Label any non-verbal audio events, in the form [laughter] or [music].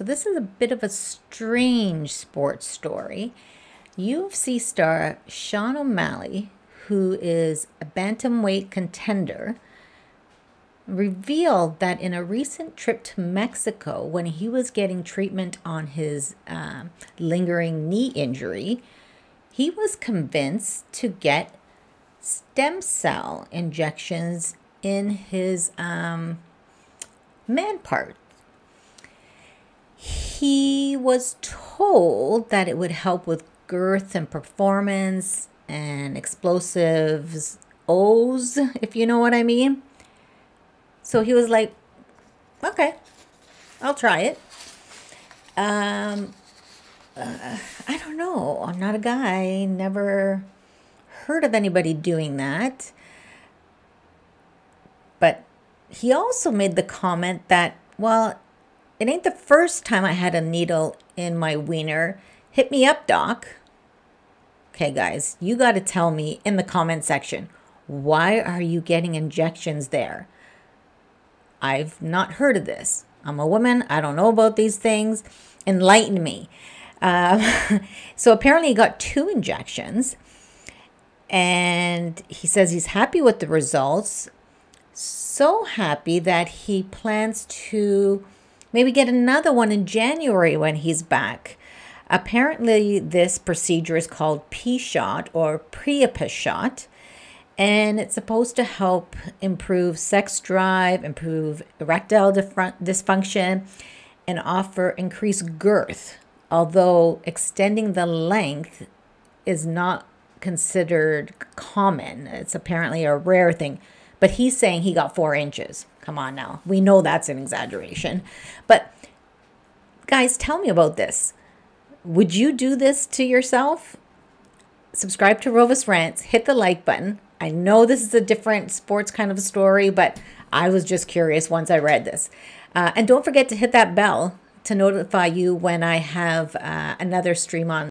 So, this is a bit of a strange sports story. UFC star Sean O'Malley, who is a bantamweight contender, revealed that in a recent trip to Mexico, when he was getting treatment on his um, lingering knee injury, he was convinced to get stem cell injections in his um, man part. He was told that it would help with girth and performance and explosives O's, if you know what I mean. So he was like, okay, I'll try it. Um, uh, I don't know. I'm not a guy. Never heard of anybody doing that. But he also made the comment that, well, it ain't the first time I had a needle in my wiener. Hit me up, doc. Okay, guys, you got to tell me in the comment section why are you getting injections there? I've not heard of this. I'm a woman. I don't know about these things. Enlighten me. Um, [laughs] so apparently, he got two injections, and he says he's happy with the results. So happy that he plans to maybe get another one in January when he's back. Apparently, this procedure is called P shot or Priapus shot and it's supposed to help improve sex drive, improve erectile dysfunction, and offer increased girth. Although extending the length is not considered common, it's apparently a rare thing. But he's saying he got four inches. Come on now. We know that's an exaggeration. But guys, tell me about this. Would you do this to yourself? Subscribe to Rovos Rants, hit the like button I know this is a different sports kind of story, but I was just curious once I read this. Uh, and don't forget to hit that bell to notify you when I have uh, another stream on